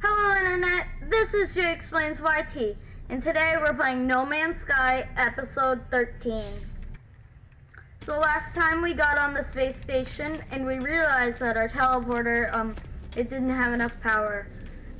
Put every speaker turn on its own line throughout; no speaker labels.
Hello Internet, this is Jay Explains YT, and today we're playing No Man's Sky Episode 13. So last time we got on the space station and we realized that our teleporter, um, it didn't have enough power.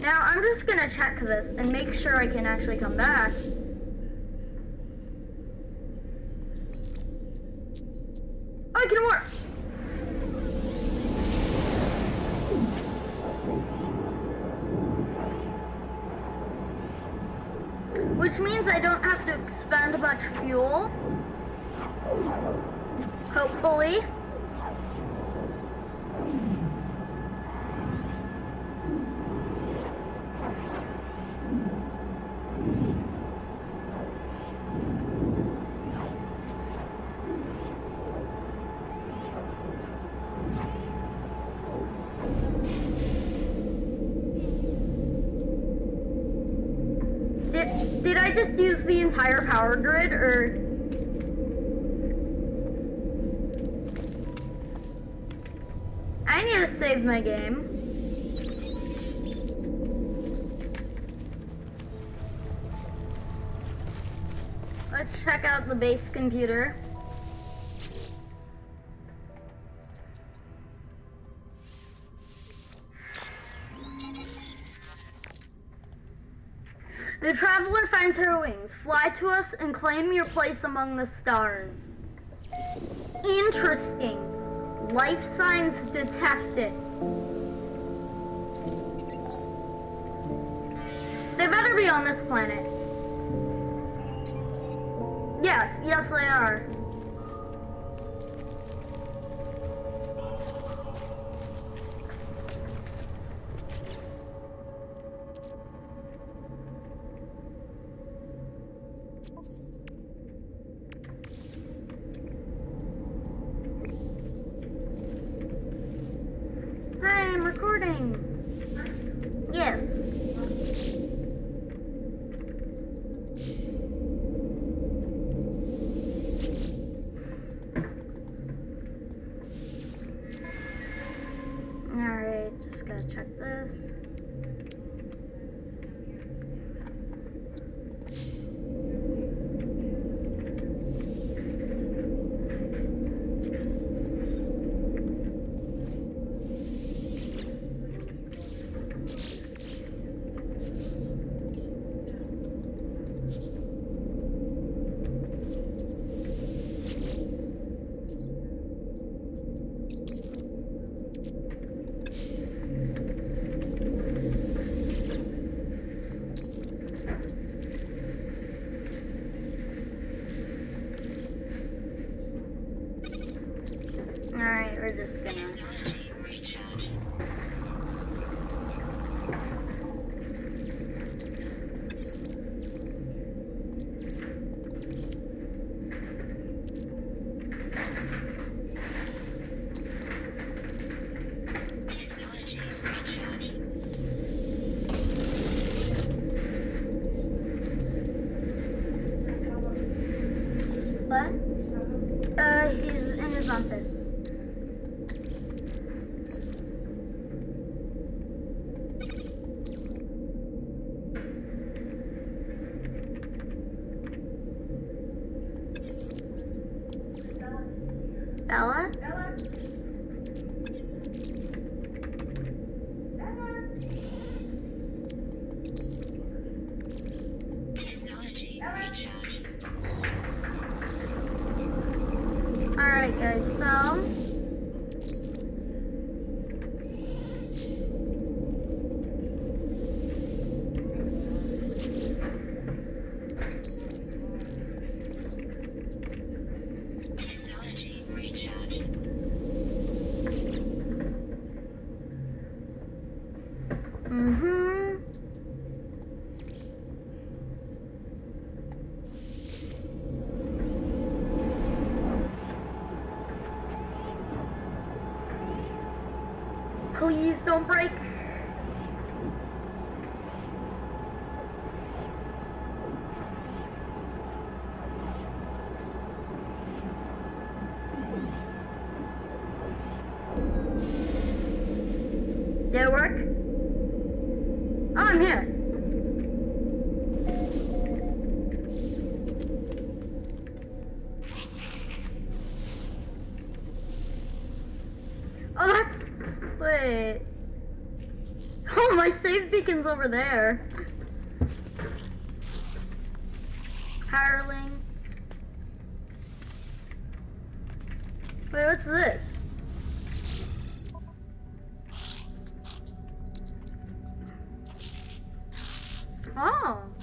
Now I'm just gonna check this and make sure I can actually come back. I can work! Which means I don't have to expend much fuel. Hopefully. Did, I just use the entire power grid or I need to save my game. Let's check out the base computer. The traveler finds her wings. Fly to us and claim your place among the stars. Interesting. Life signs detected. They better be on this planet. Yes, yes they are. Just gotta check this. Alright, we're just gonna. What? Uh, he's in his office. Bella? Alright guys, so Mm-hmm. Please don't break. Did it work? Oh, come here. Oh, that's... Wait. Oh, my save beacon's over there. Hireling. Wait, what's this? Oh.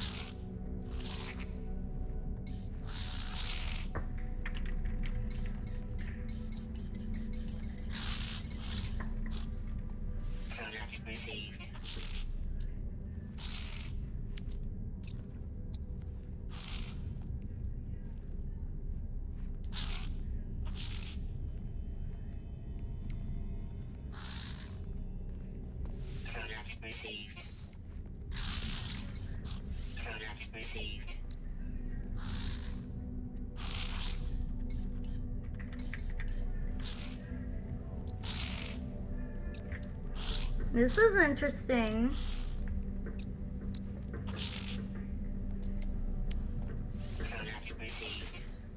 Received. Product received.
This is interesting.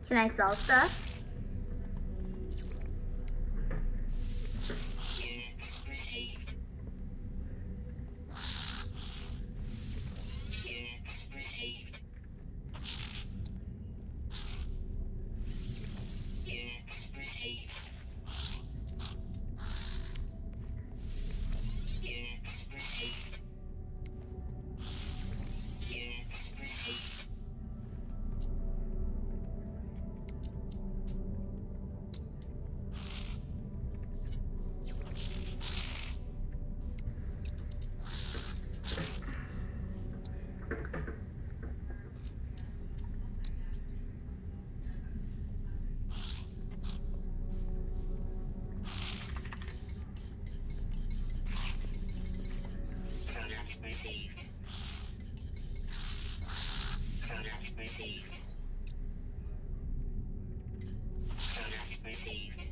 Can I sell stuff?
Received. Received. Received.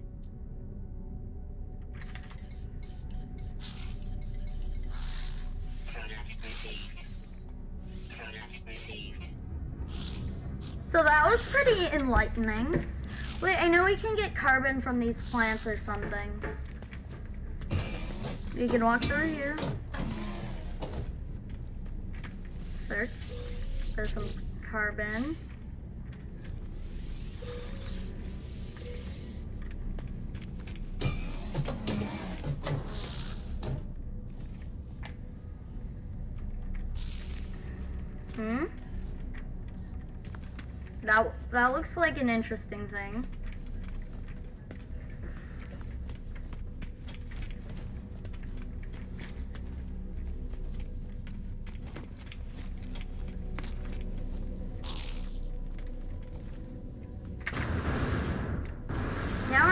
Received. Received.
So that was pretty enlightening. Wait, I know we can get carbon from these plants or something. You can walk through here. There's some carbon. Hmm? That that looks like an interesting thing.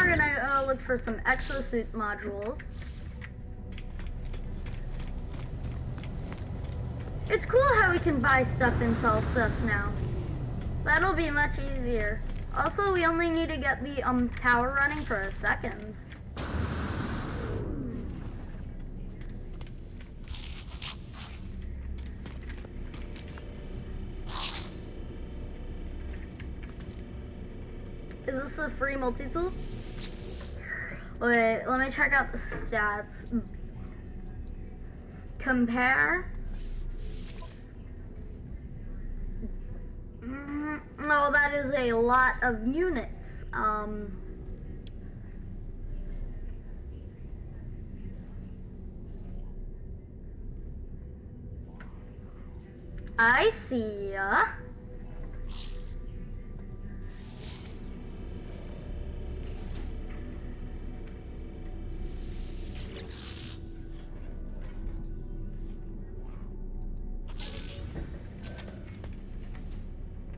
We're gonna uh, look for some exosuit modules. It's cool how we can buy stuff and sell stuff now. That'll be much easier. Also, we only need to get the um power running for a second. Is this a free multi-tool? Wait, let me check out the stats. Compare. Mm, No, that is a lot of units. Um, I see ya.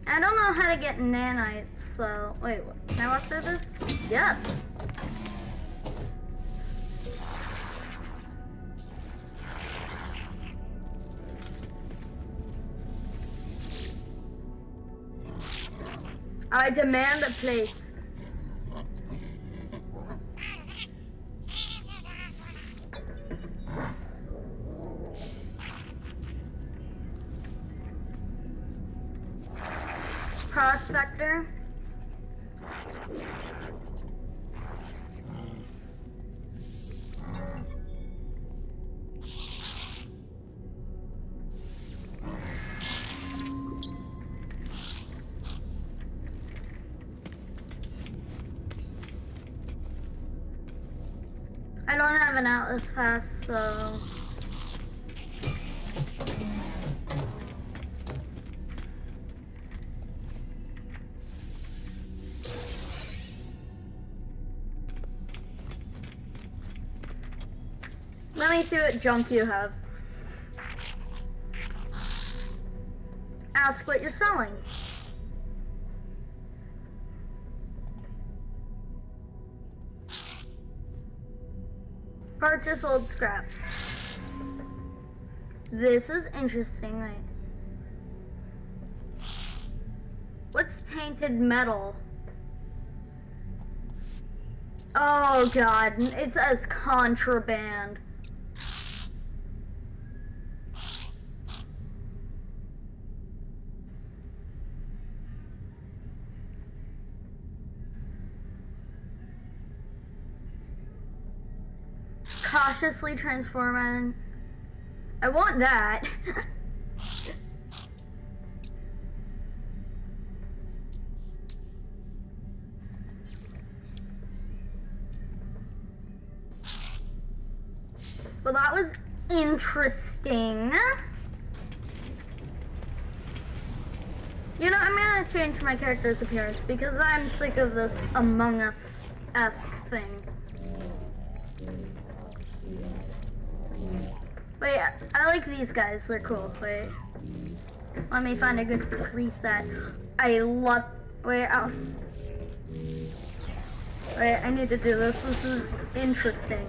I don't know how to get nanites, so wait, what, can I walk through this? Yes. Oh, I demand a place. I don't have an Atlas pass, so Let me see what junk you have. Ask what you're selling. Purchase old scrap. This is interesting. What's tainted metal? Oh god, it says contraband. Cautiously transform I want that. well, that was interesting. You know, I'm gonna change my character's appearance because I'm sick of this Among Us-esque thing. Wait, I like these guys. They're cool. Wait. Let me find a good preset. I love. Wait, oh. Wait, I need to do this. This is interesting.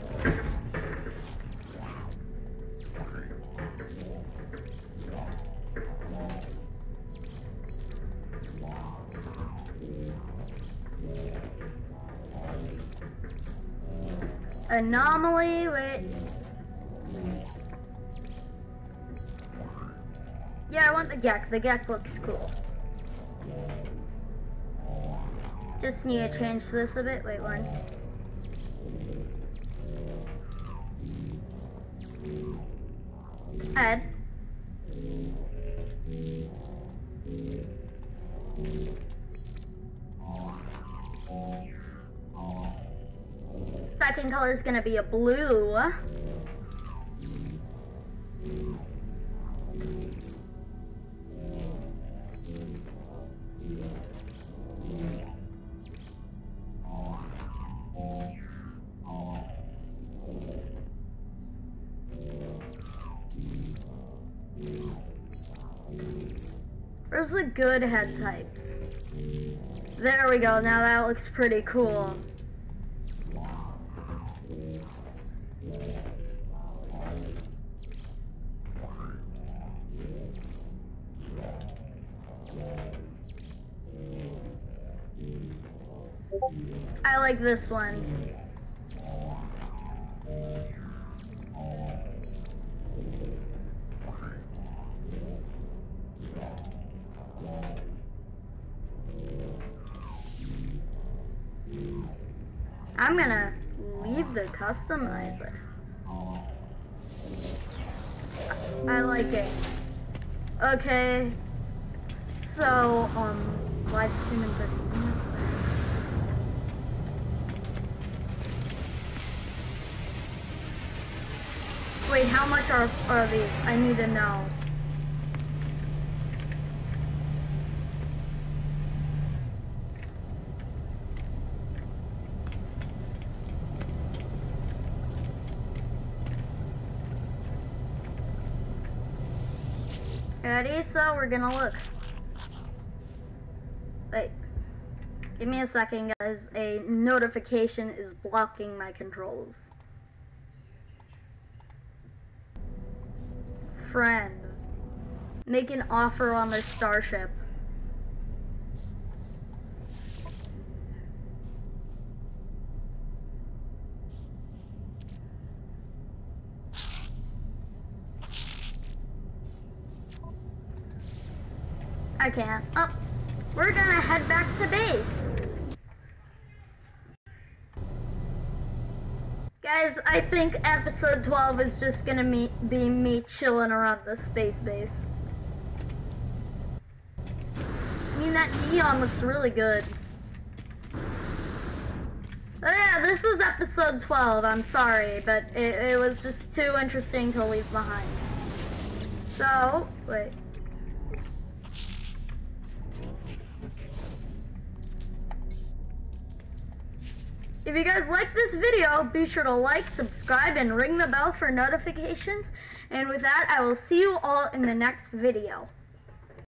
Anomaly, wait. Yeah, I want the Gek. The Gek looks cool. Just need to change this a bit. Wait, one. Head. Second color is gonna be a blue. Good head types? There we go, now that looks pretty cool. I like this one. I'm gonna leave the customizer. I like it. Okay. So, um, live stream in 30 minutes. Wait, how much are, are these? I need to know. Ready? So we're gonna look. Wait. Give me a second, guys. A notification is blocking my controls. Friend. Make an offer on their starship. I can't. Oh, we're gonna head back to base. Guys, I think episode 12 is just gonna me, be me chilling around the space base. I mean, that neon looks really good. Oh yeah, this is episode 12, I'm sorry, but it, it was just too interesting to leave behind. So, wait. If you guys like this video, be sure to like, subscribe, and ring the bell for notifications. And with that, I will see you all in the next video.